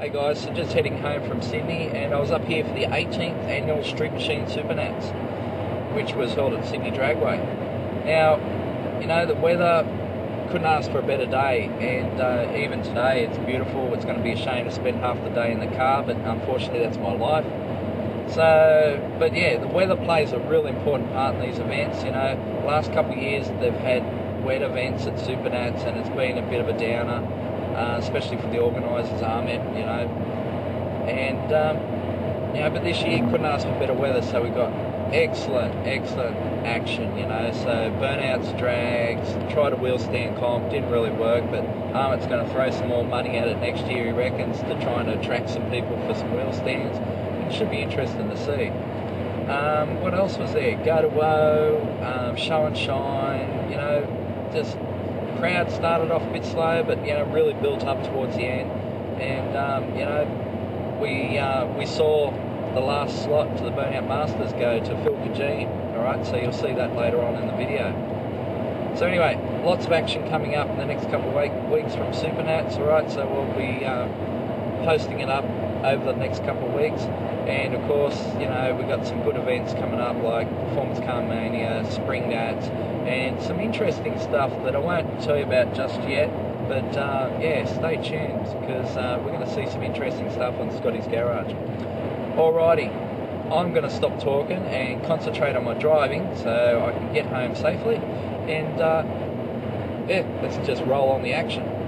Hey guys, so just heading home from Sydney, and I was up here for the 18th annual Street Machine Supernats, which was held at Sydney Dragway. Now, you know, the weather couldn't ask for a better day, and uh, even today it's beautiful. It's going to be a shame to spend half the day in the car, but unfortunately that's my life. So, but yeah, the weather plays a real important part in these events. You know, last couple of years they've had wet events at Supernats, and it's been a bit of a downer, uh, especially for the organisers, Ahmet. You know, and um, you know, but this year couldn't ask for better weather, so we got excellent, excellent action. You know, so burnouts, drags, tried a wheel stand comp, didn't really work, but Ahmet's going to throw some more money at it next year, he reckons, to try and attract some people for some wheel stands. It should be interesting to see. Um, what else was there? Go to Whoa, um, Show and Shine, you know, just crowd started off a bit slow, but you know, really built up towards the end. And um, you know, we uh, we saw the last slot to the Burnout Masters go to Phil Kajee. All right, so you'll see that later on in the video. So anyway, lots of action coming up in the next couple of week, weeks from Supernats. All right, so we'll be uh, posting it up over the next couple of weeks. And of course, you know, we've got some good events coming up like Performance Car Mania, Spring Nats, and some interesting stuff that I won't tell you about just yet. But uh, yeah, stay tuned because uh, we're going to see some interesting stuff on Scotty's Garage. Alrighty, I'm going to stop talking and concentrate on my driving so I can get home safely. And uh, yeah, let's just roll on the action.